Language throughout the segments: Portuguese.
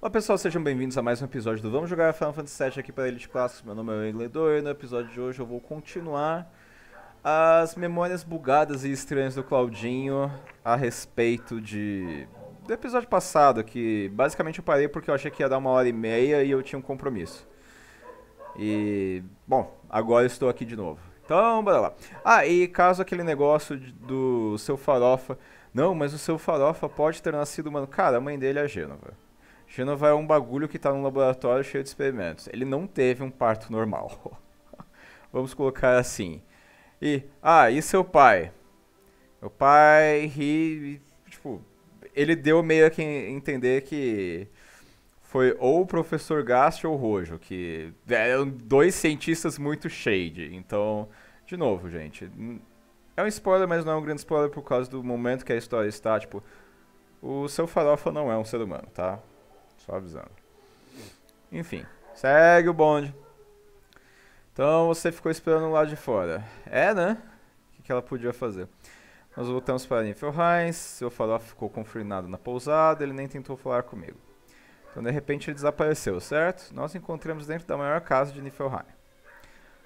Olá pessoal, sejam bem-vindos a mais um episódio do Vamos Jogar Final Fantasy VII aqui para Elite Clássicos. Meu nome é Engledor e no episódio de hoje eu vou continuar as memórias bugadas e estranhas do Claudinho a respeito de do episódio passado, que basicamente eu parei porque eu achei que ia dar uma hora e meia e eu tinha um compromisso. E, bom, agora estou aqui de novo. Então, bora lá. Ah, e caso aquele negócio de- do seu farofa. Não, mas o seu farofa pode ter nascido, mano. Cara, a mãe dele é Gênova. Gênova é um bagulho que tá num laboratório cheio de experimentos. Ele não teve um parto normal. Vamos colocar assim. E, ah, e seu pai? Meu pai ri, tipo, ele deu meio que entender que foi ou o professor Gast ou o Rojo, que eram dois cientistas muito shade. Então, de novo, gente, é um spoiler, mas não é um grande spoiler por causa do momento que a história está, tipo, o seu farofa não é um ser humano, tá? Só avisando. Enfim, segue o bonde. Então você ficou esperando lá de fora. É, né? O que, ela podia fazer? Nós voltamos para Niflheim, seu farofa ficou confinado na pousada, ele nem tentou falar comigo. Então de repente ele desapareceu, certo? Nós encontramos dentro da maior casa de Niflheim.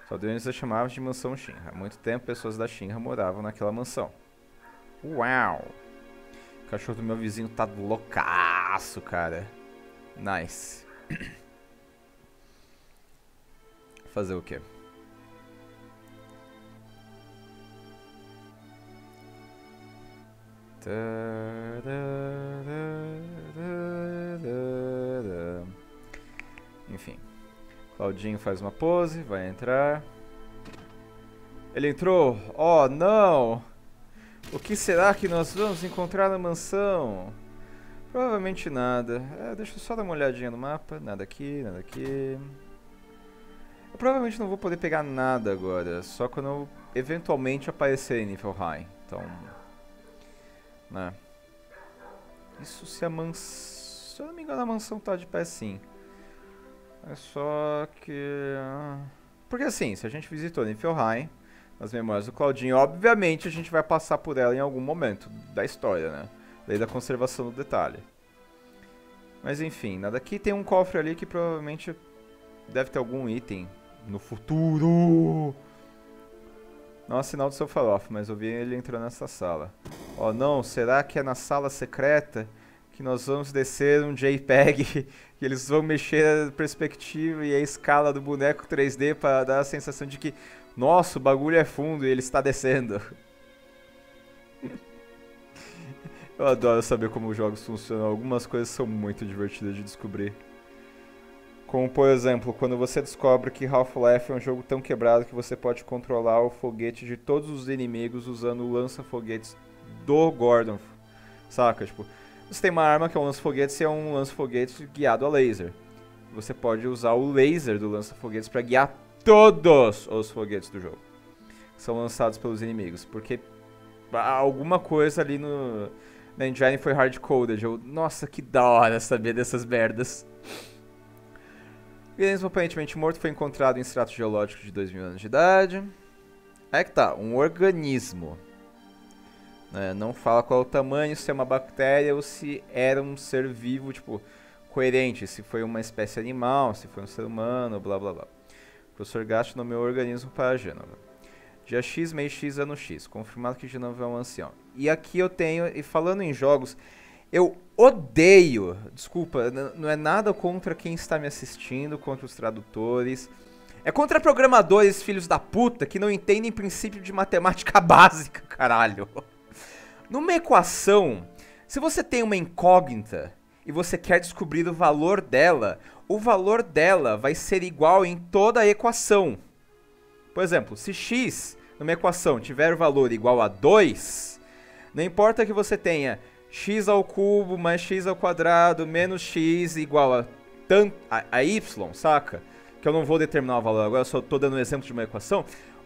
Os aldeões a chamávamos de mansão Shinra. Há muito tempo pessoas da Shinra moravam naquela mansão. Uau! O cachorro do meu vizinho tá loucaço, cara. Nice. Fazer o quê? Enfim. Claudinho faz uma pose, vai entrar. Ele entrou! Oh, não! O que será que nós vamos encontrar na mansão? Provavelmente nada. É, deixa eu só dar uma olhadinha no mapa. Nada aqui, nada aqui. Eu provavelmente não vou poder pegar nada agora. Só quando eu eventualmente aparecer em Niflheim. Então. Né. Isso se a mansão. Se eu não me engano, a mansão tá de pé sim. É só que. ah, Porque assim, se a gente visitou Niflheim, nas memórias do Claudinho, obviamente a gente vai passar por ela em algum momento da história, né? Lei da conservação do detalhe. Mas enfim, nada aqui tem um cofre ali que provavelmente deve ter algum item no futuro. Não é sinal do seu farofa, mas eu vi ele entrando nessa sala. Oh não, será que é na sala secreta que nós vamos descer um JPEG e eles vão mexer a perspectiva e a escala do boneco 3D para dar a sensação de que, nossa, o bagulho é fundo e ele está descendo. Eu adoro saber como os jogos funcionam. Algumas coisas são muito divertidas de descobrir. Como, por exemplo, quando você descobre que Half-Life é um jogo tão quebrado que você pode controlar o foguete de todos os inimigos usando o lança-foguetes do Gordon. Saca? Tipo, você tem uma arma que é um lança-foguetes e é um lança-foguetes guiado a laser. Você pode usar o laser do lança-foguetes para guiar todos os foguetes do jogo. Que são lançados pelos inimigos. Porque alguma coisa ali no, na engine foi hardcoded. Eu, nossa, que da hora saber dessas merdas. Organismo aparentemente morto foi encontrado em estrato geológico de 2 mil anos de idade. Aí que tá, um organismo. né, Não fala qual é o tamanho, se é uma bactéria ou se era um ser vivo, tipo, coerente. Se foi uma espécie animal, se foi um ser humano, blá blá blá. O professor Gast nomeou o organismo para Gênova. Dia X, mês X, ano X. Confirmado que Gênova é um ancião. E aqui eu tenho, e falando em jogos, eu odeio, desculpa, não é nada contra quem está me assistindo, contra os tradutores. É contra programadores, filhos da puta, que não entendem princípio de matemática básica, caralho. Numa equação, se você tem uma incógnita e você quer descobrir o valor dela, o valor dela vai ser igual em toda a equação. Por exemplo, se x numa equação tiver o valor igual a 2, não importa que você tenha x ao cubo mais x ao quadrado menos x igual a, tan, a, a y, saca? Que eu não vou determinar o valor agora, eu só estou dando um exemplo de uma equação.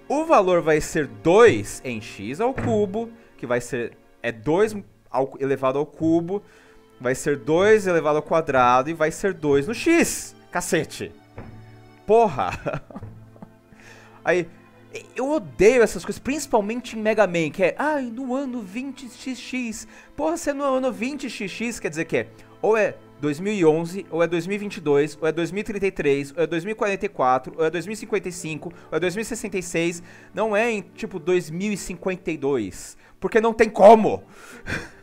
O valor vai ser 2 em x ao cubo, que vai ser é 2 ao- elevado ao cubo, vai ser 2 elevado ao quadrado e vai ser 2 no x. Cacete. Porra. Aí, eu odeio essas coisas, principalmente em Mega Man, que é, ai, no ano 20xx. Porra, se é no ano 20xx, quer dizer que é Ou é 2011, ou é 2022, ou é 2033, ou é 2044, ou é 2055, ou é 2066. Não é em tipo 2052. Porque não tem como.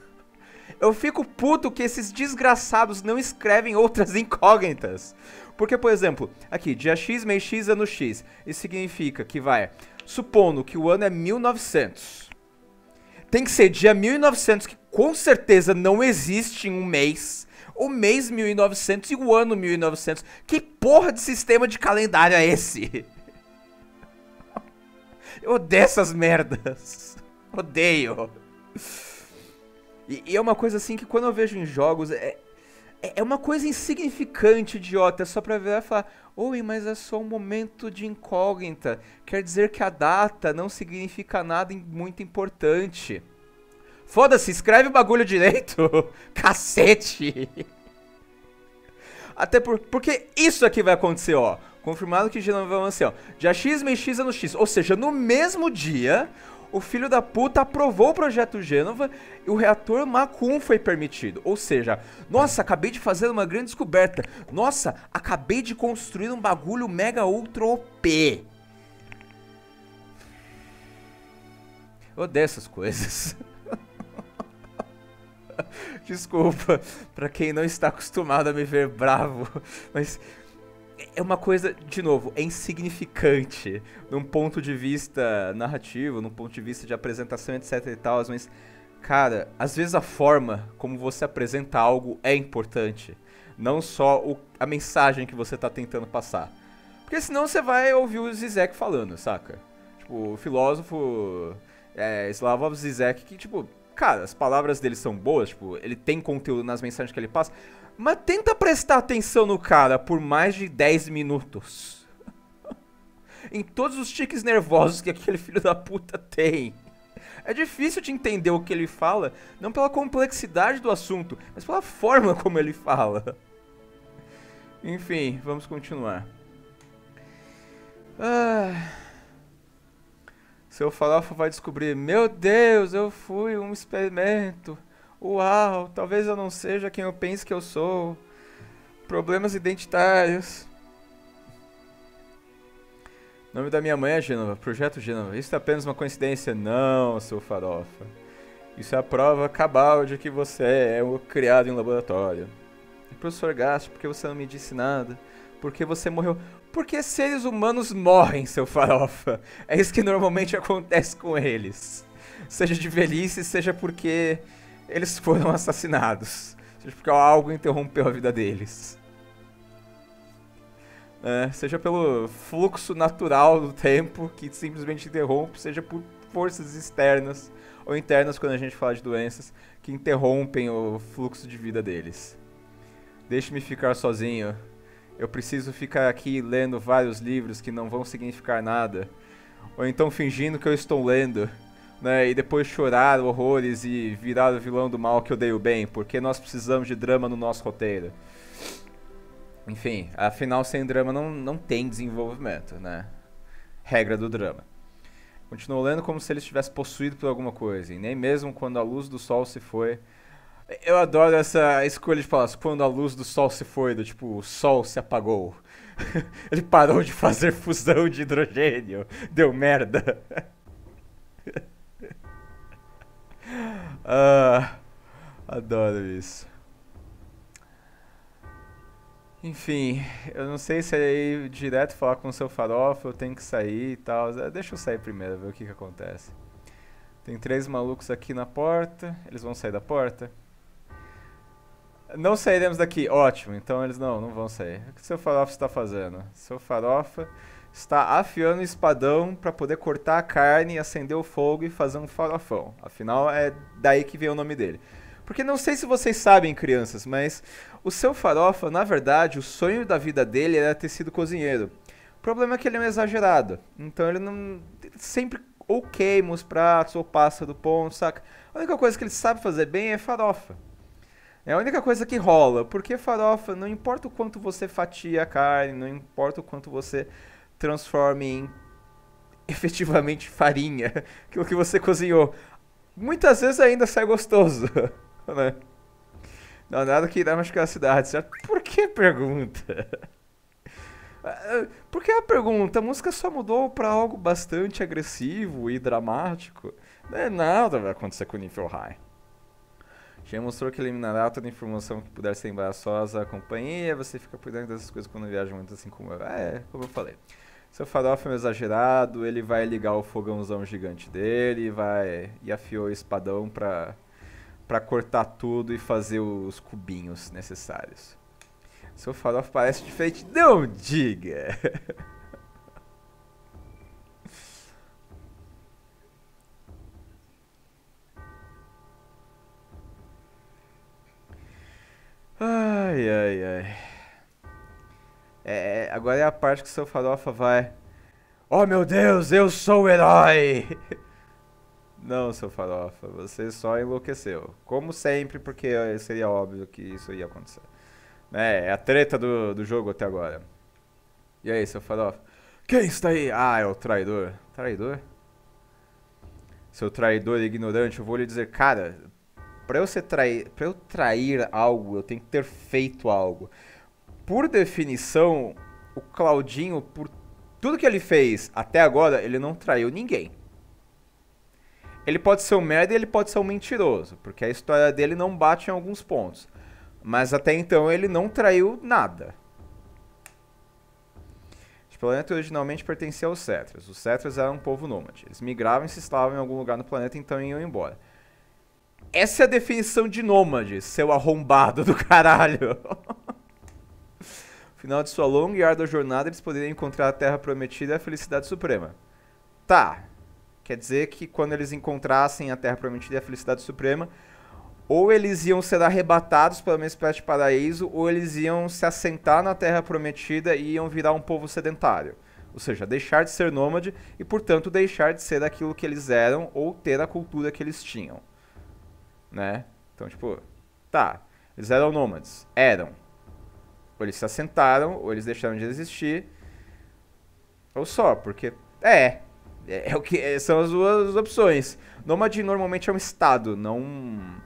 Eu fico puto que esses desgraçados não escrevem outras incógnitas. Porque, por exemplo, aqui, dia X, mês X, ano X. Isso significa que vai, supondo que o ano é 1900. Tem que ser dia 1900, que com certeza não existe em um mês. O mês 1900 e o ano 1900. Que porra de sistema de calendário é esse? Eu odeio essas merdas. Odeio. E, e, é uma coisa assim que quando eu vejo em jogos, é, é, é uma coisa insignificante, idiota, é só pra ver e falar, oi, mas é só um momento de incógnita. Quer dizer que a data não significa nada muito importante. Foda-se, escreve o bagulho direito. Cacete. Até por, porque isso aqui vai acontecer, ó. Confirmado que Genova vai avançar, ó. X, mês X, ano X. Ou seja, no mesmo dia, o filho da puta aprovou o projeto Gênova e o reator Mach 1 foi permitido. Ou seja, nossa, acabei de fazer uma grande descoberta. Nossa, acabei de construir um bagulho mega ultra OP. Eu odeio essas coisas. Desculpa para quem não está acostumado a me ver bravo, mas é uma coisa, de novo, é insignificante num ponto de vista narrativo, num ponto de vista de apresentação, etc e tal, mas, cara, às vezes a forma como você apresenta algo é importante. Não só o, a mensagem que você tá tentando passar. Porque senão você vai ouvir o Zizek falando, saca? Tipo, o filósofo é, Slavoj Zizek, que, tipo, cara, as palavras dele são boas, tipo, ele tem conteúdo nas mensagens que ele passa, mas tenta prestar atenção no cara por mais de 10 minutos. em todos os tiques nervosos que aquele filho da puta tem. É difícil de entender o que ele fala, não pela complexidade do assunto, mas pela forma como ele fala. Enfim, vamos continuar. Ah, seu farofa vai descobrir: Meu Deus, eu fui um experimento. Uau, talvez eu não seja quem eu penso que eu sou. Problemas identitários. Nome da minha mãe é Gênova, Projeto Gênova. Isso é apenas uma coincidência? Não, seu farofa. Isso é a prova cabal de que você é o criado em laboratório. E professor Gasto, por que você não me disse nada? Por que você morreu? Porque seres humanos morrem, seu farofa. É isso que normalmente acontece com eles. Seja de velhice, seja porque eles foram assassinados. Porque algo interrompeu a vida deles. É, seja pelo fluxo natural do tempo que simplesmente interrompe, seja por forças externas ou internas quando a gente fala de doenças que interrompem o fluxo de vida deles. Deixe-me ficar sozinho. Eu preciso ficar aqui lendo vários livros que não vão significar nada. Ou então fingindo que eu estou lendo né, e depois chorar horrores e virar o vilão do mal que odeio bem, porque nós precisamos de drama no nosso roteiro. Enfim, afinal, sem drama não, não tem desenvolvimento, né? Regra do drama. Continuou lendo como se ele estivesse possuído por alguma coisa, e nem mesmo quando a luz do sol se foi. Eu adoro essa escolha de palavras, quando a luz do sol se foi, do tipo, o sol se apagou. ele parou de fazer fusão de hidrogênio, deu merda. Ah, adoro isso. Enfim, eu não sei se é ir direto falar com o seu farofa, eu tenho que sair e tal. É, deixa eu sair primeiro, ver o que, que acontece. Tem três malucos aqui na porta. Eles vão sair da porta? Não sairemos daqui. Ótimo, então eles não, não vão sair. O que o seu farofa está fazendo? Seu farofa está afiando o espadão para poder cortar a carne, acender o fogo e fazer um farofão. Afinal, é daí que vem o nome dele. Porque não sei se vocês sabem, crianças, mas o seu farofa, na verdade, o sonho da vida dele era ter sido cozinheiro. O problema é que ele é um exagerado. Então ele não. Sempre ou queima os pratos ou passa do ponto, saca? A única coisa que ele sabe fazer bem é farofa. É a única coisa que rola. Porque farofa, não importa o quanto você fatia a carne, não importa o quanto você transforme em efetivamente farinha, aquilo que você cozinhou. Muitas vezes ainda sai gostoso, né? Não, nada que irá machucar a cidade, certo? Por que pergunta? Por que a pergunta? A música só mudou para algo bastante agressivo e dramático. Não é nada vai acontecer com o Niflheim. Já mostrou que eliminará toda informação que puder ser embaraçosa à companhia. Você fica dentro dessas coisas quando viaja muito assim como eu. É, como eu falei. Seu farofa é um exagerado, ele vai ligar o fogãozão gigante dele, vai e afiou o espadão pra, pra cortar tudo e fazer os cubinhos necessários. Seu farofa parece diferente. Não diga! Ai, ai, ai. É, agora é a parte que o seu farofa vai. Oh meu Deus, eu sou o herói! Não, seu farofa, você só enlouqueceu. Como sempre, porque seria óbvio que isso ia acontecer. É, é a treta do, do jogo até agora. E aí, seu farofa? Quem está aí? Ah, é o traidor. Traidor? Seu traidor ignorante, eu vou lhe dizer, cara, para eu ser trair, para eu trair algo, eu tenho que ter feito algo. Por definição, o Claudinho, por tudo que ele fez até agora, ele não traiu ninguém. Ele pode ser um merda e ele pode ser um mentiroso, porque a história dele não bate em alguns pontos. Mas até então ele não traiu nada. O planeta originalmente pertencia aos Cetras. Os Cetras eram um povo nômade. Eles migravam e se instalavam em algum lugar no planeta, então iam embora. Essa é a definição de nômade, seu arrombado do caralho. final de sua longa e árdua jornada, eles poderiam encontrar a Terra Prometida e a Felicidade Suprema. Tá. Quer dizer que quando eles encontrassem a Terra Prometida e a Felicidade Suprema, ou eles iam ser arrebatados pela uma espécie de paraíso, ou eles iam se assentar na Terra Prometida e iam virar um povo sedentário. Ou seja, deixar de ser nômade e, portanto, deixar de ser aquilo que eles eram ou ter a cultura que eles tinham né? Então, tipo, tá, eles eram nômades, eram. Ou eles se assentaram, ou eles deixaram de existir, ou só, porque é, é, é o que é, são as duas opções. Nômade normalmente é um estado, não um,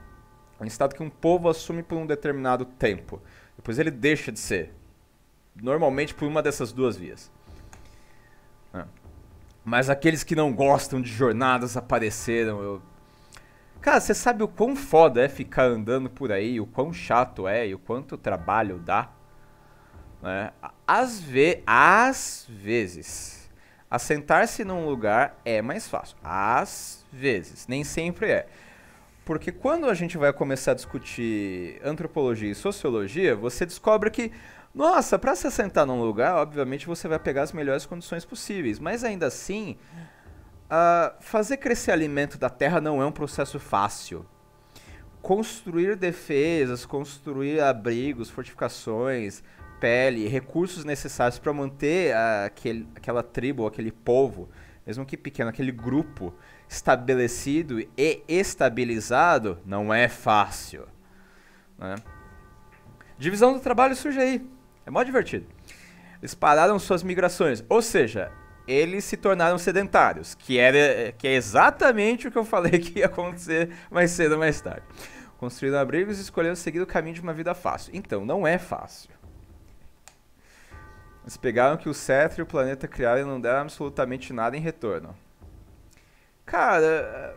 um estado que um povo assume por um determinado tempo. Depois ele deixa de ser. Normalmente por uma dessas duas vias. É. Mas aqueles que não gostam de jornadas apareceram. Eu Cara, você sabe o quão foda é ficar andando por aí, o quão chato é e o quanto trabalho dá? Né? Às, ve às vezes, assentar-se num lugar é mais fácil. Às vezes, nem sempre é. Porque quando a gente vai começar a discutir antropologia e sociologia, você descobre que, nossa, para se assentar num lugar, obviamente você vai pegar as melhores condições possíveis. Mas ainda assim, Uh, fazer crescer alimento da terra não é um processo fácil. Construir defesas, construir abrigos, fortificações, pele, recursos necessários para manter uh, aquele, aquela tribo, aquele povo, mesmo que pequeno, aquele grupo estabelecido e estabilizado, não é fácil. Né? Divisão do trabalho surge aí. É mó divertido. Eles pararam suas migrações. Ou seja, eles se tornaram sedentários, que, era, que é exatamente o que eu falei que ia acontecer mais cedo ou mais tarde. Construíram abrigos e escolheram seguir o caminho de uma vida fácil. Então, não é fácil. Eles pegaram que o cetro e o planeta criaram e não deram absolutamente nada em retorno. Cara,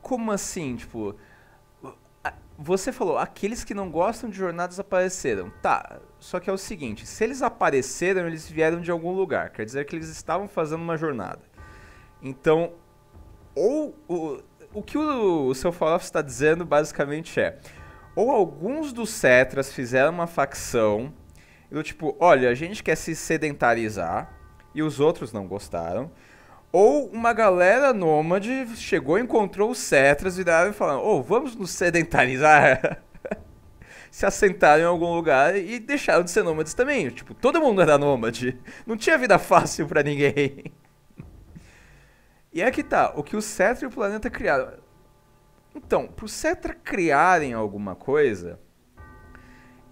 como assim? Tipo, você falou, aqueles que não gostam de jornadas apareceram. Tá, só que é o seguinte, se eles apareceram, eles vieram de algum lugar. Quer dizer que eles estavam fazendo uma jornada. Então, ou o, o que o, o seu Falloff está dizendo basicamente é, ou alguns dos Cetras fizeram uma facção do tipo, olha, a gente quer se sedentarizar e os outros não gostaram. Ou uma galera nômade chegou, encontrou os cetras, viraram e falaram: Ô, oh, vamos nos sedentarizar. Se assentaram em algum lugar e deixaram de ser nômades também. Tipo, todo mundo era nômade. Não tinha vida fácil para ninguém. E é que tá, o que o Cetra e o planeta criaram. Então, pro Cetra criarem alguma coisa,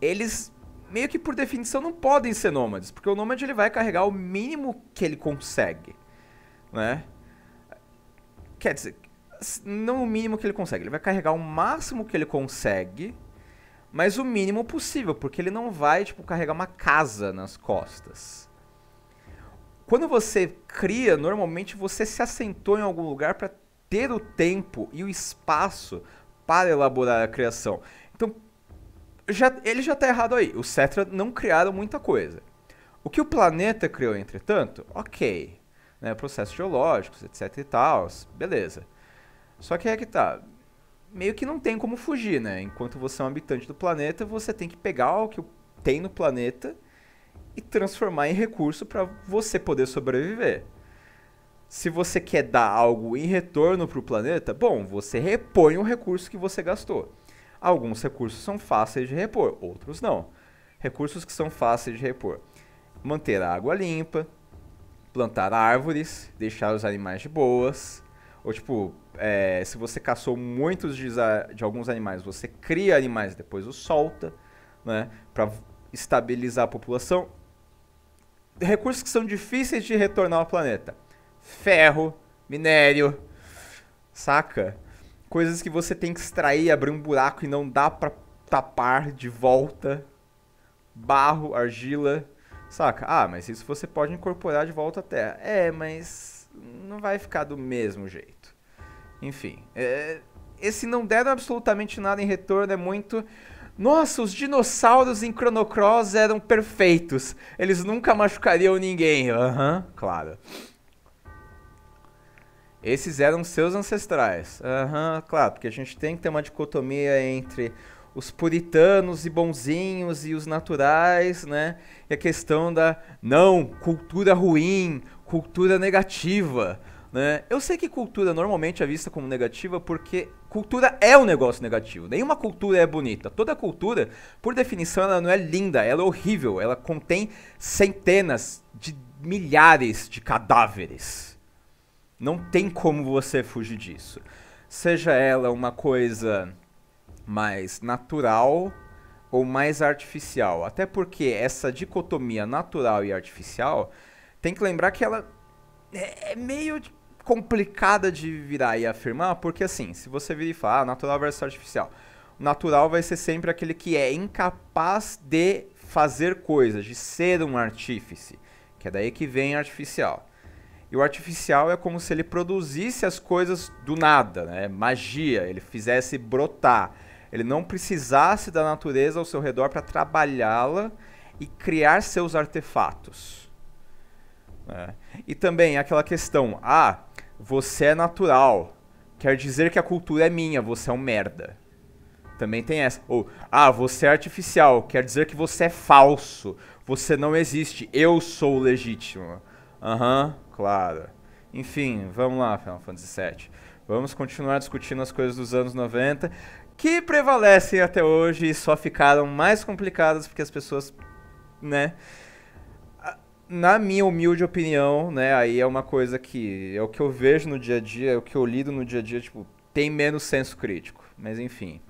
eles meio que por definição não podem ser nômades, porque o nômade ele vai carregar o mínimo que ele consegue né? Quer dizer, não o mínimo que ele consegue, ele vai carregar o máximo que ele consegue, mas o mínimo possível, porque ele não vai tipo carregar uma casa nas costas. Quando você cria, normalmente você se assentou em algum lugar para ter o tempo e o espaço para elaborar a criação. Já, ele já está errado aí. Os Cetra não criaram muita coisa. O que o planeta criou, entretanto, ok. Né, processos geológicos, etc e tal, beleza. Só que é que tá. Meio que não tem como fugir, né? Enquanto você é um habitante do planeta, você tem que pegar o que tem no planeta e transformar em recurso para você poder sobreviver. Se você quer dar algo em retorno para o planeta, bom, você repõe o recurso que você gastou. Alguns recursos são fáceis de repor, outros não. Recursos que são fáceis de repor: manter a água limpa, plantar árvores, deixar os animais de boas, ou tipo, é, se você caçou muitos de, de, alguns animais, você cria animais depois os solta, né, para estabilizar a população recursos que são difíceis de retornar ao planeta. Ferro, minério, saca? Coisas que você tem que extrair, abrir um buraco e não dá para tapar de volta. Barro, argila, saca? Ah, mas isso você pode incorporar de volta à Terra. É, mas não vai ficar do mesmo jeito. Enfim, é, esse não deram absolutamente nada em retorno é muito nossa, os dinossauros em Chrono Cross eram perfeitos. Eles nunca machucariam ninguém. Aham, uhum, claro. Esses eram seus ancestrais. Aham, uhum, claro, porque a gente tem que ter uma dicotomia entre os puritanos e bonzinhos e os naturais, né? E a questão da não, cultura ruim, cultura negativa. Né? Eu sei que cultura normalmente é vista como negativa porque cultura é um negócio negativo. Nenhuma cultura é bonita. Toda cultura, por definição, ela não é linda, ela é horrível. Ela contém centenas de milhares de cadáveres. Não tem como você fugir disso. Seja ela uma coisa mais natural ou mais artificial. Até porque essa dicotomia natural e artificial tem que lembrar que ela é, é meio complicada de virar e afirmar, porque assim, se você vir e falar ah, natural versus artificial, o natural vai ser sempre aquele que é incapaz de fazer coisas, de ser um artífice, que é daí que vem artificial. E o artificial é como se ele produzisse as coisas do nada, né? Magia, ele fizesse brotar. Ele não precisasse da natureza ao seu redor para trabalhá-la e criar seus artefatos. Né? E também aquela questão, ah, você é natural. Quer dizer que a cultura é minha, você é um merda. Também tem essa. Ou, ah, você é artificial. Quer dizer que você é falso. Você não existe. Eu sou o legítimo. Aham, uhum, claro. Enfim, vamos lá, Final Fantasy VII. Vamos continuar discutindo as coisas dos anos 90 que prevalecem até hoje e só ficaram mais complicadas porque as pessoas, né, na minha humilde opinião, né, aí é uma coisa que é o que eu vejo no dia a dia, é o que eu lido no dia a dia, tipo, tem menos senso crítico. Mas enfim.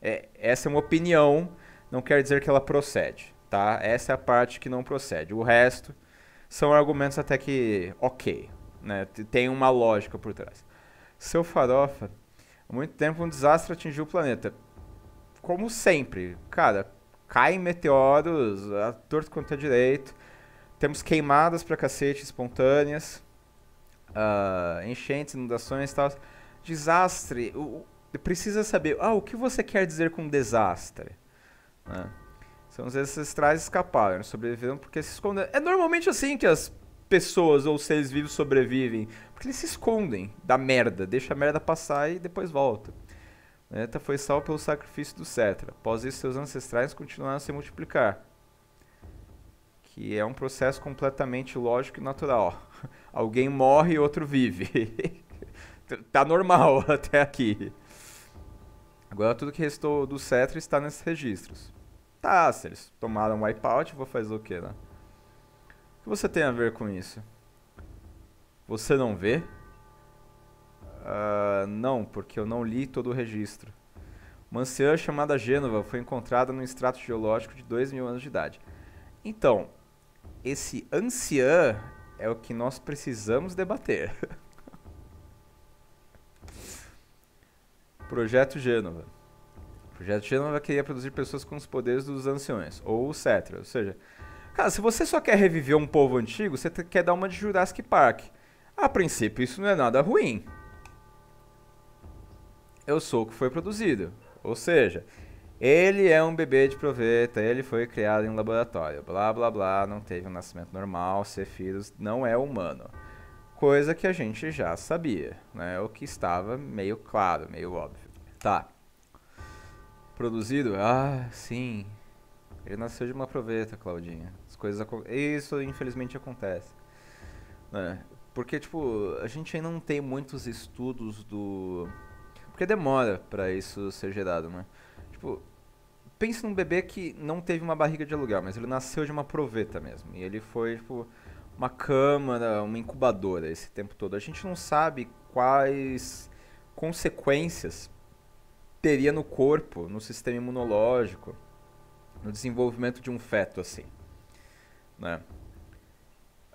É, essa é uma opinião, não quer dizer que ela procede, tá? Essa é a parte que não procede. O resto são argumentos até que ok, né? Tem uma lógica por trás. Seu farofa, há muito tempo um desastre atingiu o planeta. Como sempre, cara, caem meteoros, a torto quanto é direito temos queimadas pra cacete espontâneas, uh, enchentes, inundações e tal. Desastre. O, precisa saber, ah, o que você quer dizer com desastre? Né? São os ancestrais escaparam, sobreviveram porque se esconderam. É normalmente assim que as pessoas ou seres vivos sobrevivem, porque eles se escondem da merda, deixa a merda passar e depois volta. Planeta foi salvo pelo sacrifício do Cetra. Após isso, seus ancestrais continuaram a se multiplicar que é um processo completamente lógico e natural. Alguém morre e outro vive. tá normal até aqui. Agora tudo que restou do Cetra está nesses registros. Tá, se eles tomaram wipeout, vou fazer o que, né? O que você tem a ver com isso? Você não vê? Uh, não, porque eu não li todo o registro. Uma anciã chamada Gênova foi encontrada num extrato geológico de 2 mil anos de idade. Então, esse anciã é o que nós precisamos debater. Projeto Gênova. Projeto Gênova queria produzir pessoas com os poderes dos anciões, ou etc. Ou seja, cara, se você só quer reviver um povo antigo, você quer dar uma de Jurassic Park. A princípio, isso não é nada ruim. Eu sou o que foi produzido. Ou seja, ele é um bebê de proveta, ele foi criado em um laboratório, blá blá blá, não teve um nascimento normal, ser filhos, não é humano. Coisa que a gente já sabia, né? O que estava meio claro, meio óbvio. Tá. Produzido? Ah, sim. Ele nasceu de uma proveta, Claudinha. As coisas Isso infelizmente acontece. Né? Porque, tipo, a gente ainda não tem muitos estudos do. Porque demora para isso ser gerado, né? Tipo, pense num bebê que não teve uma barriga de aluguel, mas ele nasceu de uma proveta mesmo. E ele foi, tipo, uma câmara, uma incubadora esse tempo todo. A gente não sabe quais consequências teria no corpo, no sistema imunológico, no desenvolvimento de um feto assim, né?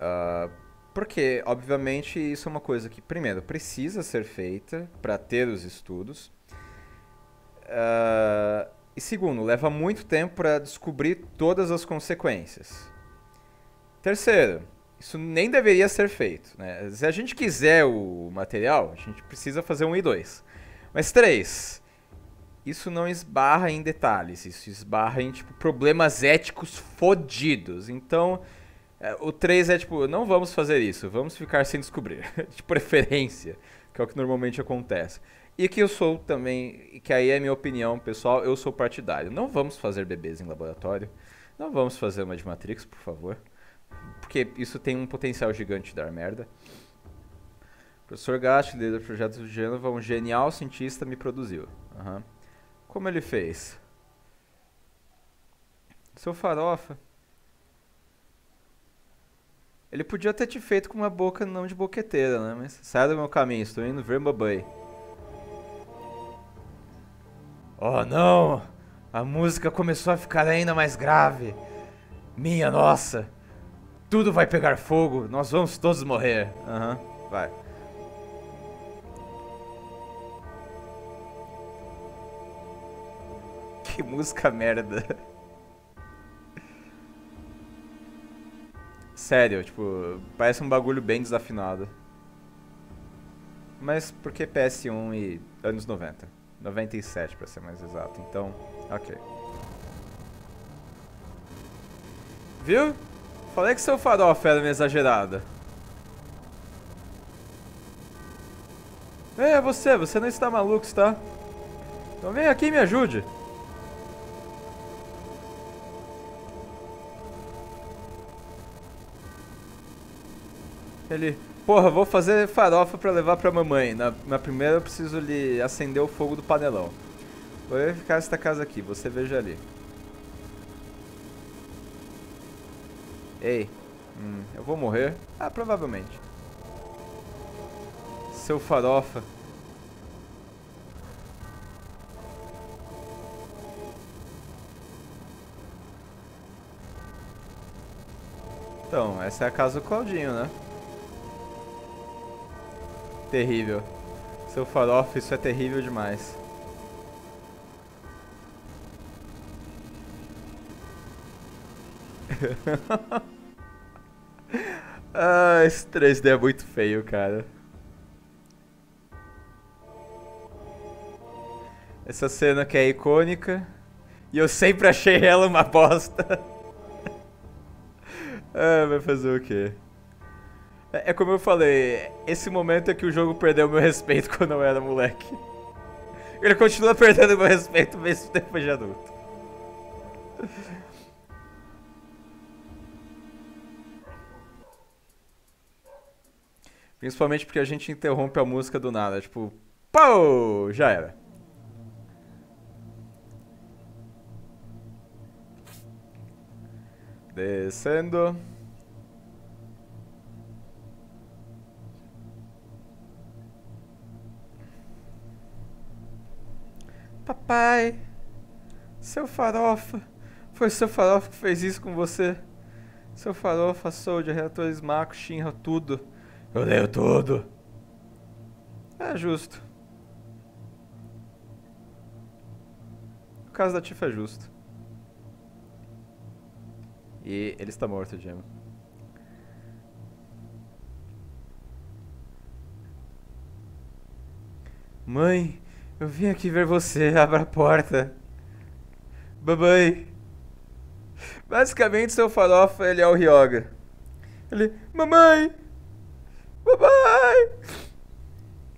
Uh, porque, obviamente, isso é uma coisa que, primeiro, precisa ser feita para ter os estudos. Uh, e segundo, leva muito tempo para descobrir todas as consequências. Terceiro, isso nem deveria ser feito. Né? Se a gente quiser o material, a gente precisa fazer um e dois. Mas três, isso não esbarra em detalhes, isso esbarra em tipo, problemas éticos fodidos. Então, é, o 3 é tipo, não vamos fazer isso, vamos ficar sem descobrir. de preferência, que é o que normalmente acontece. E que eu sou também, que aí é minha opinião pessoal, eu sou partidário. Não vamos fazer bebês em laboratório. Não vamos fazer uma de Matrix, por favor. Porque isso tem um potencial gigante de dar merda. Professor Gast, líder do projeto de Gênova, um genial cientista, me produziu. Uhum. Como ele fez? Seu farofa. Ele podia ter te feito com uma boca não de boqueteira, né? Mas sai do meu caminho, estou indo ver Bay. Oh não! A música começou a ficar ainda mais grave. Minha nossa! Tudo vai pegar fogo, nós vamos todos morrer. Aham, uhum, vai. Que música merda. Sério, tipo, parece um bagulho bem desafinado. Mas por que PS1 e anos 90? 97 para ser mais exato. Então, ok. Viu? Falei que seu farofa era meio exagerada. É, você, você não está maluco, está? Então vem aqui e me ajude. Ele, porra, vou fazer farofa pra levar pra mamãe. Na, na primeira eu preciso lhe acender o fogo do panelão. Vou verificar esta casa aqui, você veja ali. Ei, hum, eu vou morrer? Ah, provavelmente. Seu farofa. Então, essa é a casa do Claudinho, né? Terrível. Seu farofa, isso é terrível demais. ah, esse 3D é muito feio, cara. Essa cena que é icônica. E eu sempre achei ela uma bosta. ah, vai fazer o quê? É, é como eu falei, esse momento é que o jogo perdeu meu respeito quando eu era moleque. Ele continua perdendo meu respeito mesmo depois de adulto. Principalmente porque a gente interrompe a música do nada, tipo, pô, já era. Descendo. Papai, seu farofa, foi seu farofa que fez isso com você. Seu farofa, soldier, reatores Mako, Shinra, tudo. Eu leio tudo. É justo. o caso da Tifa é justo. E ele está morto, Gemma. Mãe, eu vim aqui ver você. Abra a porta. Babãe. Basicamente, seu farofa, ele é o Ryoga. Ele, mamãe! Mamãe!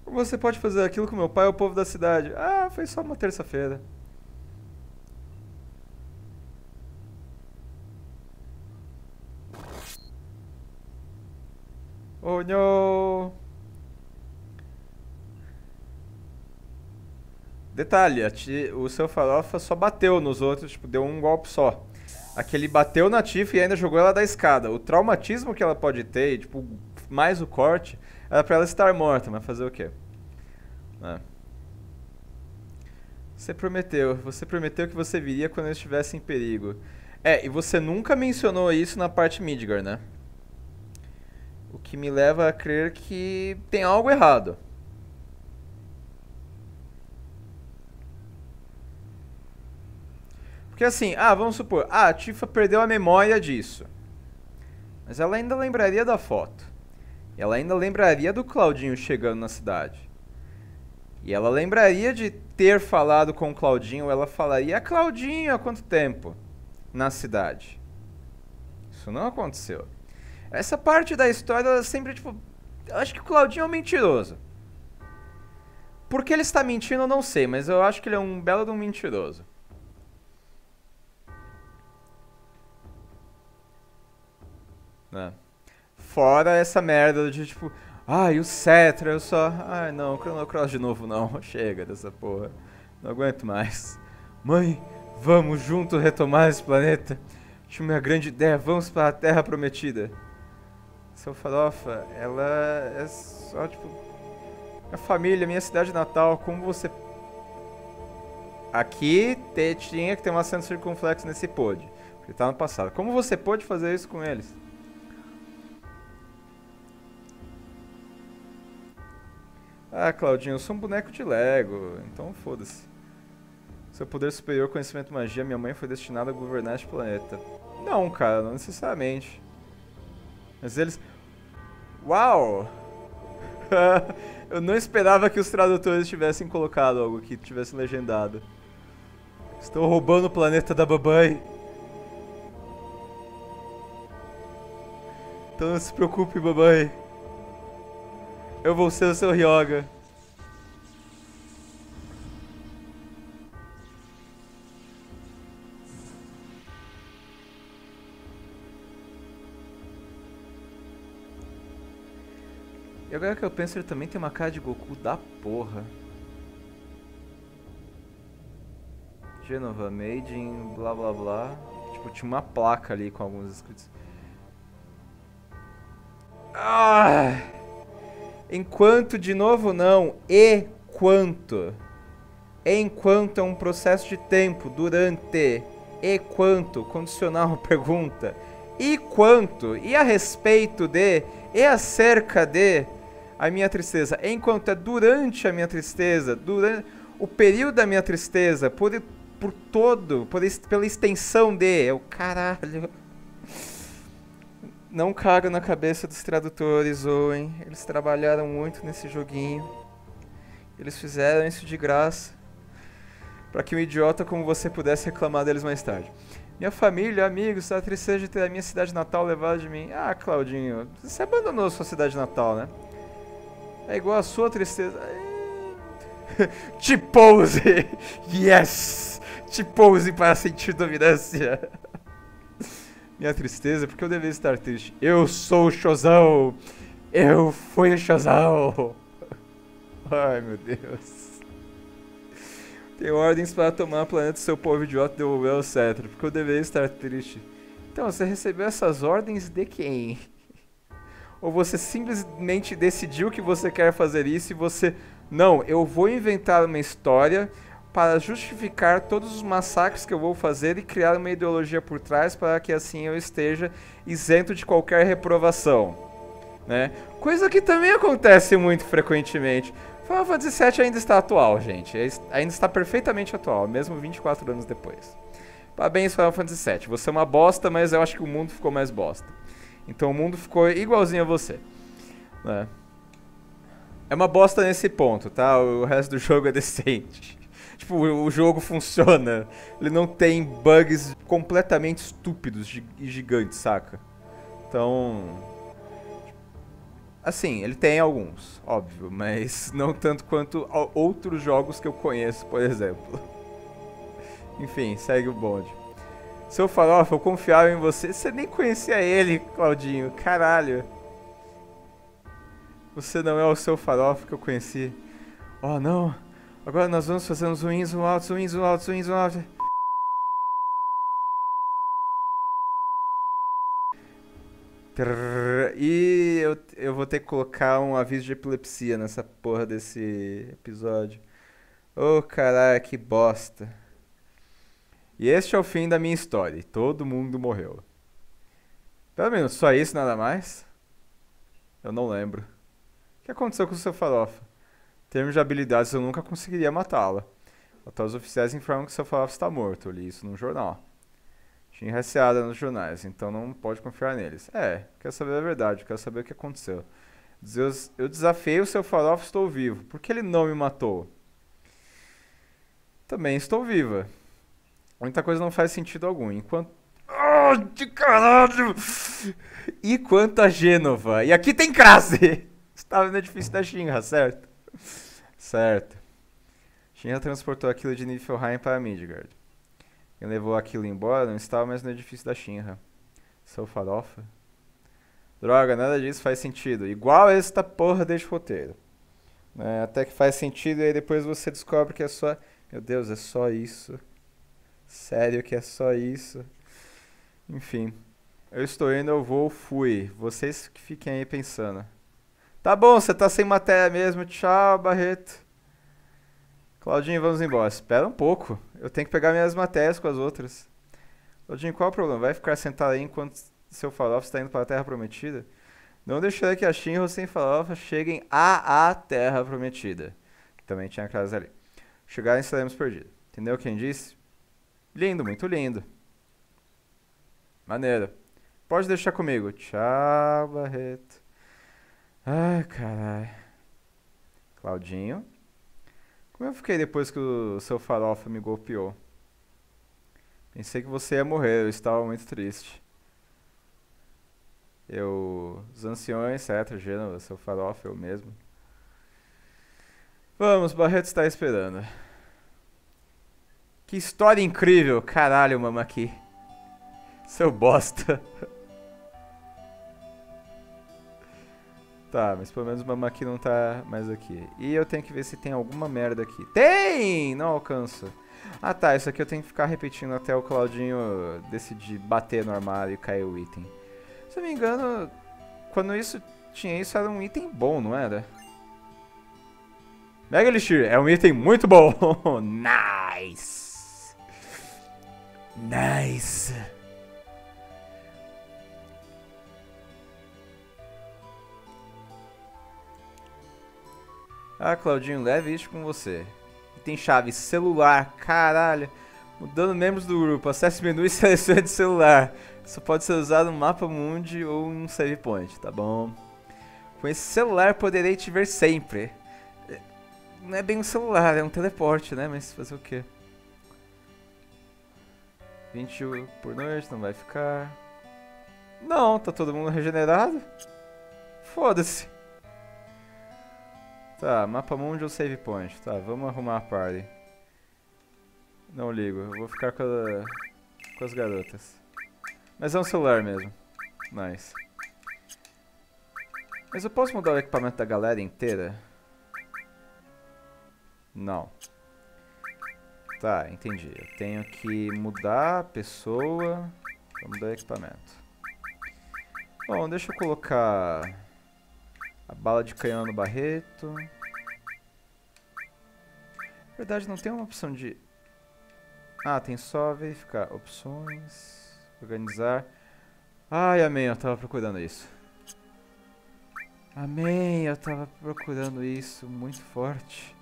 Você pode fazer aquilo com meu pai o povo da cidade? Ah, foi só uma terça-feira. Oh, não! Detalhe, o seu farofa só bateu nos outros, tipo, deu um golpe só. Aquele bateu na Tifa e ainda jogou ela da escada. O traumatismo que ela pode ter, tipo, mais o corte, era pra ela estar morta, mas fazer o quê? É. Você prometeu, você prometeu que você viria quando eu estivesse em perigo. É, e você nunca mencionou isso na parte Midgar, né? O que me leva a crer que tem algo errado. Porque assim, ah, vamos supor, ah, a Tifa perdeu a memória disso. Mas ela ainda lembraria da foto. Ela ainda lembraria do Claudinho chegando na cidade. E ela lembraria de ter falado com o Claudinho, ela falaria, Claudinho, há quanto tempo? Na cidade. Isso não aconteceu. Essa parte da história, ela sempre, tipo. Eu acho que o Claudinho é um mentiroso. Por que ele está mentindo, eu não sei, mas eu acho que ele é um belo de um mentiroso. Né? Fora essa merda de tipo, ai, ah, o Cetra, eu só. Ai não, Chrono Cross de novo não. Chega dessa porra. Não aguento mais. Mãe, vamos juntos retomar esse planeta. Tinha uma grande ideia, vamos para a Terra Prometida seu farofa, ela é só tipo. Minha família, minha cidade natal, como você. Aqui te, tinha que ter um acento circunflexo nesse pod. Porque tá no passado. Como você pôde fazer isso com eles? Ah, Claudinho, eu sou um boneco de Lego, então foda-se. Seu poder superior, conhecimento magia, minha mãe foi destinada a governar este planeta. Não, cara, não necessariamente. Mas eles. Uau! Eu não esperava que os tradutores tivessem colocado algo que tivesse legendado. Estou roubando o planeta da babai. Então não se preocupe, babai. Eu vou ser o seu Ryoga. E agora que eu penso, ele também tem uma cara de Goku da porra. Genova, made in blá blá blá. Tipo, tinha uma placa ali com alguns escritos. Ah! Enquanto, de novo, não. E quanto. Enquanto é um processo de tempo, durante. E quanto, condicional pergunta. E quanto, e a respeito de, e acerca de, a minha tristeza, enquanto é durante a minha tristeza, durante o período da minha tristeza, por, por todo, por, pela extensão de, eu caralho. Não caga na cabeça dos tradutores, Owen. Eles trabalharam muito nesse joguinho. Eles fizeram isso de graça. para que um idiota como você pudesse reclamar deles mais tarde. Minha família, amigos, a tristeza de ter a minha cidade natal levada de mim. Ah, Claudinho, você abandonou sua cidade natal, né? É igual a sua tristeza. Te pose! Yes! Te pose para sentir dominância. Minha tristeza, porque eu deveria estar triste. Eu sou o Chozão! Eu fui o Chozão! Ai, meu Deus. Tenho ordens para tomar o planeta seu povo idiota devolver o cetro, porque eu deveria estar triste. Então, você recebeu essas ordens de quem? Ou você simplesmente decidiu que você quer fazer isso e você. Não, eu vou inventar uma história para justificar todos os massacres que eu vou fazer e criar uma ideologia por trás para que assim eu esteja isento de qualquer reprovação. Né? Coisa que também acontece muito frequentemente. Final Fantasy VII ainda está atual, gente. É ainda está perfeitamente atual, mesmo 24 anos depois. Parabéns, Final Fantasy VII. Você é uma bosta, mas eu acho que o mundo ficou mais bosta. Então o mundo ficou igualzinho a você. Né? É uma bosta nesse ponto, tá? O resto do jogo é decente. Tipo, o jogo funciona. Ele não tem bugs completamente estúpidos e gigantes, saca? Então. Assim, ele tem alguns, óbvio, mas não tanto quanto outros jogos que eu conheço, por exemplo. Enfim, segue o bonde. Seu farofa, eu confiava em você. Você nem conhecia ele, Claudinho. Caralho. Você não é o seu farofa que eu conheci. Oh, não. Agora nós vamos fazer um zoom in, zoom out, zoom in, zoom out, zoom in, zoom out. E eu, eu vou ter que colocar um aviso de epilepsia nessa porra desse episódio. Ô oh, caralho, que bosta. E este é o fim da minha história. Todo mundo morreu. Pelo menos só isso, nada mais? Eu não lembro. O que aconteceu com o seu farofa? Termos de habilidades, eu nunca conseguiria matá-la. Até os oficiais informam que seu farofa está morto. Eu li isso no jornal. Tinha receada nos jornais, então não pode confiar neles. É, quero saber a verdade, quero saber o que aconteceu. Deus, eu desafiei o seu farofa, estou vivo. Por que ele não me matou? Também estou viva. Muita coisa não faz sentido algum. Enquanto. Oh, de caralho! E quanto a Gênova? E aqui tem crase! Estava no edifício da Shinra, certo? Certo. Shinra transportou aquilo de Niflheim para Midgard. Quem levou aquilo embora não estava mais no edifício da Shinra. Seu farofa? Droga, nada disso faz sentido. Igual esta porra deste roteiro. É, até que faz sentido e aí depois você descobre que é só. Meu Deus, é só isso. Sério que é só isso. Enfim. Eu estou indo, eu vou, fui. Vocês que fiquem aí pensando. Tá bom, você tá sem matéria mesmo. Tchau, Barreto. Claudinho, vamos embora. Espera um pouco. Eu tenho que pegar minhas matérias com as outras. Claudinho, qual é o problema? Vai ficar sentado aí enquanto seu farofa está indo para a Terra Prometida? Não deixarei que a Shinra sem farofa cheguem à a Terra Prometida. Também tinha casa ali. Chegarem estaremos perdidos. Entendeu quem disse? Lindo, muito lindo. Maneiro. Pode deixar comigo. Tchau, Barreto. Ai, caralho. Claudinho. Como eu fiquei depois que o seu farofa me golpeou? Pensei que você ia morrer, eu estava muito triste. Eu. Os anciões, certo? Gênova, seu farofa, eu mesmo. Vamos, Barreto está esperando. Que história incrível! Caralho, mamaki. Seu bosta. Tá, mas pelo menos o Mamaki não tá mais aqui. E eu tenho que ver se tem alguma merda aqui. Tem! Não alcanço. Ah tá, isso aqui eu tenho que ficar repetindo até o Claudinho decidir bater no armário e cair o item. Se eu não me engano, quando isso tinha isso era um item bom, não era? Mega Elixir é um item muito bom. nice! Nice! Ah, Claudinho, leve isso com você. Tem chave celular, caralho. Mudando membros do grupo, acesse menu e selecione de celular. Só pode ser usado no mapa mundi ou em um save point, tá bom? Com esse celular poderei te ver sempre. Não é bem um celular, é um teleporte, né? Mas fazer o quê? 20 por noite, não vai ficar. Não, tá todo mundo regenerado. Foda-se. Tá, mapa mundo ou save point? Tá, vamos arrumar a party. Não ligo, eu vou ficar com, a, com as garotas. Mas é um celular mesmo. Nice. Mas eu posso mudar o equipamento da galera inteira? Não. Tá, entendi. Eu tenho que mudar a pessoa pra mudar o equipamento. Bom, deixa eu colocar a bala de canhão no Barreto. Na verdade, não tem uma opção de... Ah, tem só verificar. Opções... Organizar... Ai, amém, eu tava procurando isso. Amém, eu tava procurando isso muito forte.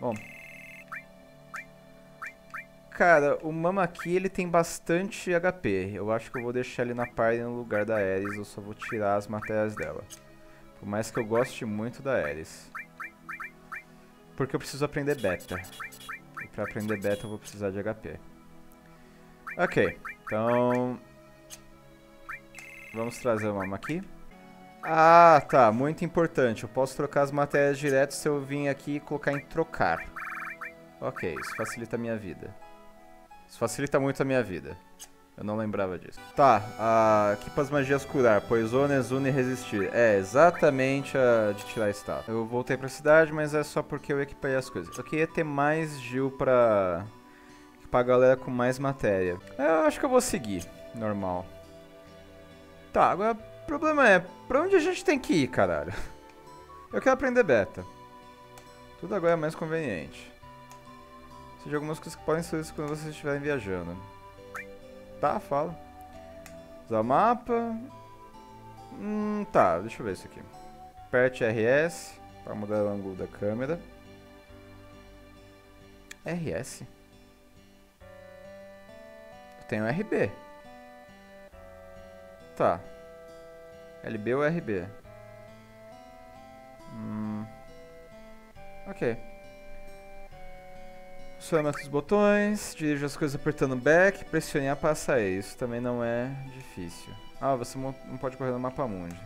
Bom. Cara, o Mamaki ele tem bastante HP. Eu acho que eu vou deixar ele na party no lugar da Ares. Eu só vou tirar as matérias dela. Por mais que eu goste muito da Ares. Porque eu preciso aprender beta. E pra aprender beta eu vou precisar de HP. Ok, então... Vamos trazer o Mamaki. Ah, tá. Muito importante. Eu posso trocar as matérias direto se eu vir aqui e colocar em trocar. Ok, isso facilita a minha vida. Isso facilita muito a minha vida. Eu não lembrava disso. Tá, aqui para as magias curar. Poison, Exune e resistir. É, exatamente a de tirar status. Eu voltei pra cidade, mas é só porque eu equipei as coisas. Eu queria ter mais Gil pra... Pra galera com mais matéria. Eu acho que eu vou seguir. Normal. Tá, agora o problema é, pra onde a gente tem que ir, caralho? Eu quero aprender beta. Tudo agora é mais conveniente. Seja algumas coisas que podem ser isso quando vocês estiverem viajando. Tá, fala. Usar mapa. Hum, tá, deixa eu ver isso aqui. Aperte RS para mudar o ângulo da câmera. RS? Eu tenho RB. Tá. LB ou RB? Hum. Ok. Selecione os botões, dirija as coisas apertando back, pressione A para sair. Isso também não é difícil. Ah, você não pode correr no mapa mundi.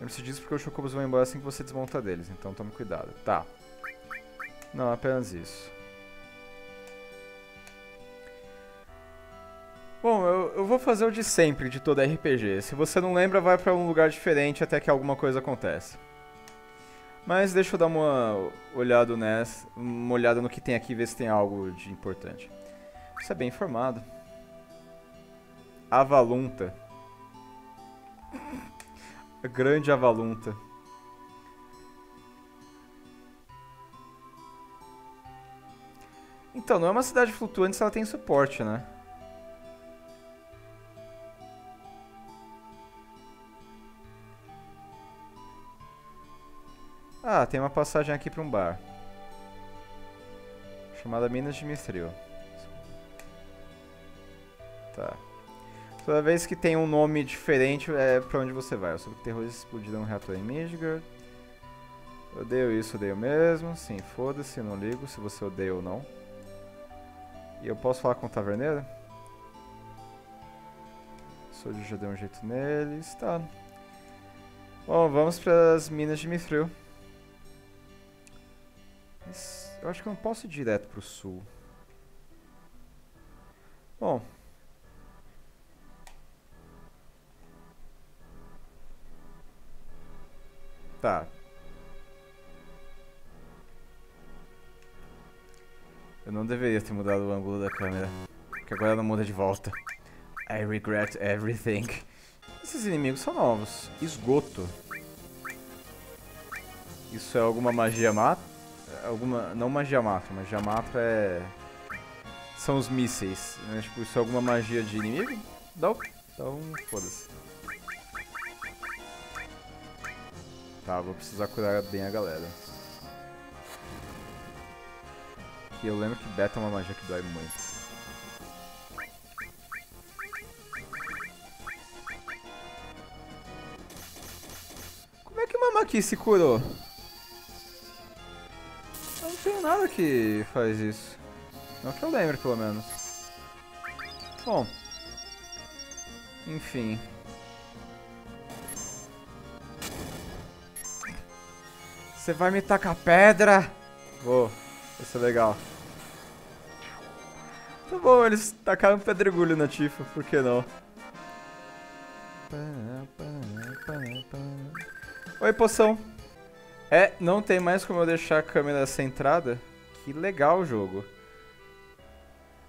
Lembre-se disso porque os chocobos vão embora assim que você desmonta deles, então tome cuidado. Tá. Não, apenas isso. Bom, eu, eu, vou fazer o de sempre de todo RPG. Se você não lembra, vai pra um lugar diferente até que alguma coisa aconteça. Mas deixa eu dar uma olhada nessa, uma olhada no que tem aqui ver se tem algo de importante. Você é bem informado. Avalunta. A grande Avalunta. Então, não é uma cidade flutuante se ela tem suporte, né? Ah, tem uma passagem aqui para um bar. Chamada Minas de Mistril. Tá. Toda vez que tem um nome diferente, é pra onde você vai. Sobre terroristas explodiram um reator em Midgard. Odeio isso, odeio mesmo. Sim, foda-se, não ligo se você odeia ou não. E eu posso falar com o taverneiro? Soldier já deu um jeito neles, tá. Bom, vamos para as minas de Mithril. Eu acho que eu não posso ir direto pro sul. Bom. Tá. Eu não deveria ter mudado o ângulo da câmera. Porque agora ela muda de volta. I regret everything. Esses inimigos são novos. Esgoto. Isso é alguma magia mata? Alguma. Não magia mata, magia mata é. São os mísseis. Né? Tipo, isso é alguma magia de inimigo? Não. Então, foda-se. Tá, vou precisar curar bem a galera. Que eu lembro que beta é uma magia que dói muito. Como é que o Mamaki se curou? Tem nada que faz isso. Não que eu lembre, pelo menos. Bom. Enfim. Você vai me tacar pedra? Vou. Vai ser legal. Tá bom, eles tacaram pedregulho na Tifa, por que não? Oi, poção. É, não tem mais como eu deixar a câmera centrada. Que legal o jogo.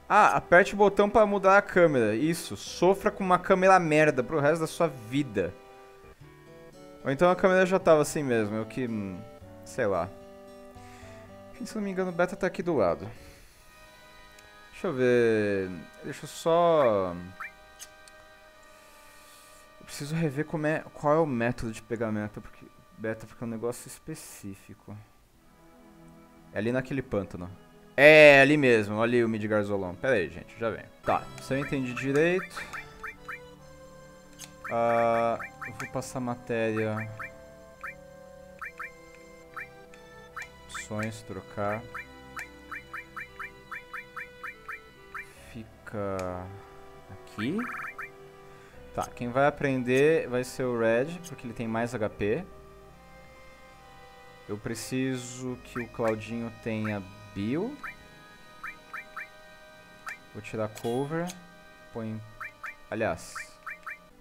Ah, aperte o botão para mudar a câmera. Isso, sofra com uma câmera merda pro resto da sua vida. Ou então a câmera já tava assim mesmo, eu que... Hum, sei lá. Se não me engano, o beta tá aqui do lado. Deixa eu ver... Deixa eu só... Preciso rever como é, qual é o método de pegar meta, porque beta porque é um negócio específico. É ali naquele pântano. É, ali mesmo, ali o Midgarzolon. Pera aí, gente, já vem. Tá, se eu entendi direito... Uh, eu vou passar matéria... Opções, trocar... Fica... Aqui... Tá, quem vai aprender vai ser o Red, porque ele tem mais HP. Eu preciso que o Claudinho tenha Bill. Vou tirar cover. Põe... Aliás...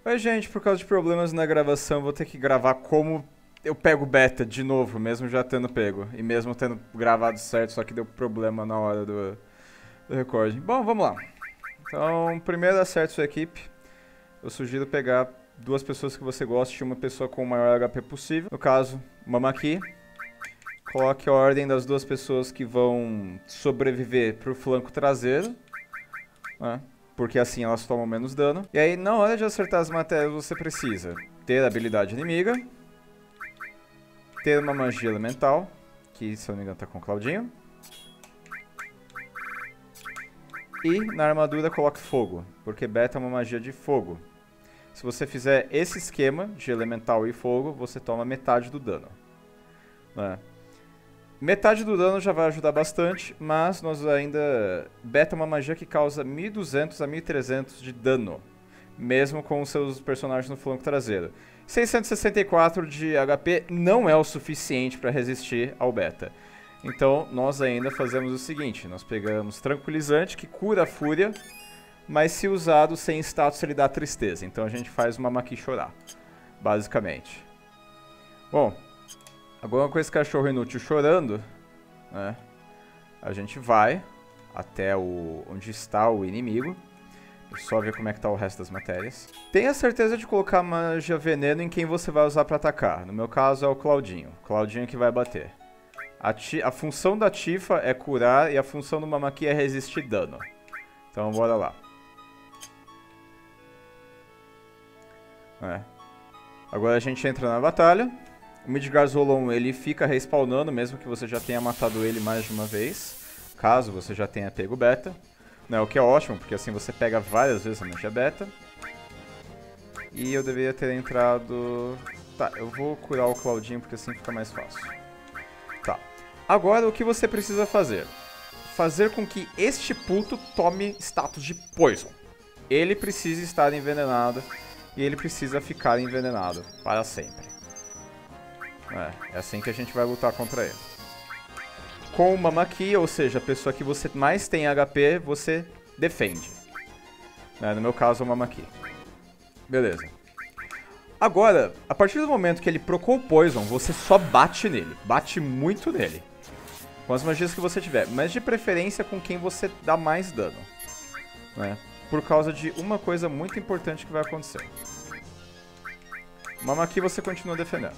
Oi, gente, por causa de problemas na gravação, vou ter que gravar como eu pego beta de novo, mesmo já tendo pego. E mesmo tendo gravado certo, só que deu problema na hora do, do recording. Bom, vamos lá. Então, primeiro acerte sua equipe. Eu sugiro pegar duas pessoas que você goste e uma pessoa com o maior HP possível. No caso, Mamaki, Coloque a ordem das duas pessoas que vão sobreviver pro flanco traseiro. Né? Porque assim elas tomam menos dano. E aí, na hora de acertar as matérias, você precisa ter a habilidade inimiga. Ter uma magia elemental. Que, se eu não me engano, tá com o Claudinho. E na armadura coloque fogo. Porque beta é uma magia de fogo. Se você fizer esse esquema de elemental e fogo, você toma metade do dano. Né? Metade do dano já vai ajudar bastante, mas nós ainda... Beta é uma magia que causa 1200 a 1300 de dano, mesmo com os seus personagens no flanco traseiro. 664 de HP não é o suficiente para resistir ao beta. Então, nós ainda fazemos o seguinte, nós pegamos tranquilizante, que cura a fúria, mas se usado sem status ele dá tristeza. Então a gente faz uma Maki chorar, basicamente. Bom, Agora com esse cachorro inútil chorando, né? A gente vai até o onde está o inimigo. Só ver como é que tá o resto das matérias. Tenha certeza de colocar magia veneno em quem você vai usar para atacar. No meu caso é o Claudinho. Claudinho que vai bater. A, a, função da Tifa é curar e a função do Mamaki é resistir dano. Então bora lá. É. Agora a gente entra na batalha. O Midgar Zolon, ele fica respawnando, mesmo que você já tenha matado ele mais de uma vez, caso você já tenha pego beta. Né, o que é ótimo, porque assim você pega várias vezes a magia beta. E eu deveria ter entrado... Tá, eu vou curar o Claudinho, porque assim fica mais fácil. Tá. Agora, o que você precisa fazer? Fazer com que este puto tome status de Poison. Ele precisa estar envenenado, e ele precisa ficar envenenado para sempre. É, é assim que a gente vai lutar contra ele. Com o Mamaki, ou seja, a pessoa que você mais tem HP, você defende. É, no meu caso, o Mamaki. Beleza. Agora, a partir do momento que ele procou Poison, você só bate nele. Bate muito nele. Com as magias que você tiver. Mas de preferência com quem você dá mais dano. Né? Por causa de uma coisa muito importante que vai acontecer. Mamaki você continua defendendo.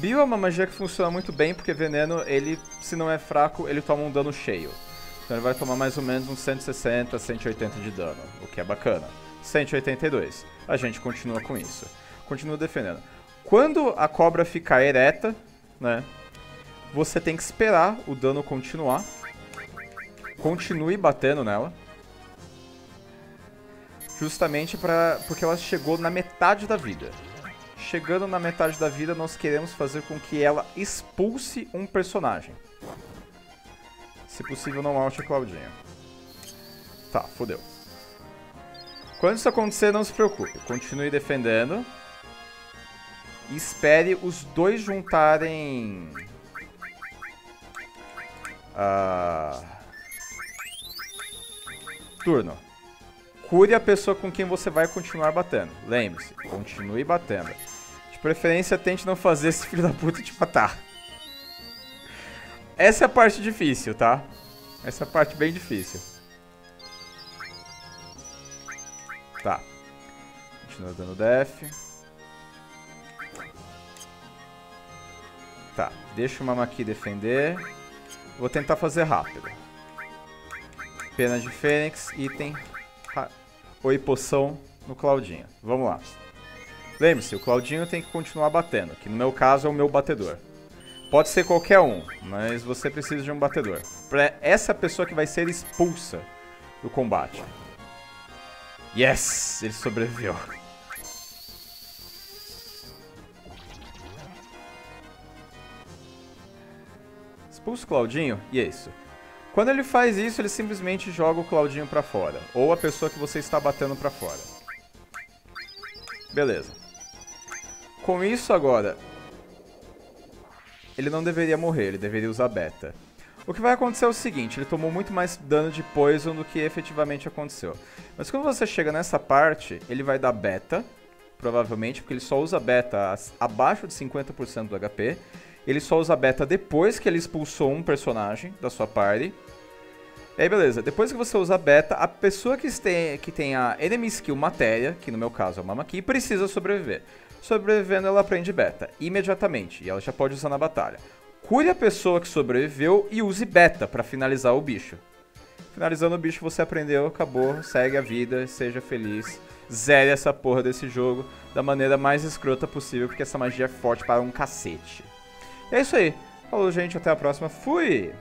Bio é uma magia que funciona muito bem, porque veneno, ele, se não é fraco, ele toma um dano cheio. Então ele vai tomar mais ou menos uns 160, 180 de dano, o que é bacana. 182. A gente continua com isso. Continua defendendo. Quando a cobra ficar ereta, né, você tem que esperar o dano continuar. Continue batendo nela. Justamente pra, porque ela chegou na metade da vida. Chegando na metade da vida, nós queremos fazer com que ela expulse um personagem. Se possível, não malte a Claudinha. Tá, fodeu. Quando isso acontecer, não se preocupe. Continue defendendo. E espere os dois juntarem... Uh... Turno. Cure a pessoa com quem você vai continuar batendo. Lembre-se, continue batendo preferência, tente não fazer esse filho da puta te matar. Essa é a parte difícil, tá? Essa é a parte bem difícil. Tá. Continua dando def. Tá. Deixa o Mamaki defender. Vou tentar fazer rápido. Pena de Fênix, item. Oi, poção. no Claudinho. Vamos lá. Lembre-se, o Claudinho tem que continuar batendo, que no meu caso é o meu batedor. Pode ser qualquer um, mas você precisa de um batedor. Pra essa pessoa que vai ser expulsa do combate. Yes! Ele sobreviveu. Expulsa o Claudinho e é isso. Quando ele faz isso, ele simplesmente joga o Claudinho pra fora. Ou a pessoa que você está batendo pra fora. Beleza. Com isso agora, ele não deveria morrer, ele deveria usar beta. O que vai acontecer é o seguinte, ele tomou muito mais dano de poison do que efetivamente aconteceu. Mas quando você chega nessa parte, ele vai dar beta, provavelmente, porque ele só usa beta abaixo de 50% do HP. Ele só usa beta depois que ele expulsou um personagem da sua party. E aí, beleza. Depois que você usa beta, a pessoa que tem, que tem a enemy skill matéria, que no meu caso é o Mamaki, precisa sobreviver. Sobrevivendo, ela aprende beta imediatamente, e ela já pode usar na batalha. Cure a pessoa que sobreviveu e use beta para finalizar o bicho. Finalizando o bicho, você aprendeu, acabou, segue a vida, seja feliz. Zere essa porra desse jogo da maneira mais escrota possível, porque essa magia é forte para um cacete. E é isso aí. Falou, gente. Até a próxima. Fui!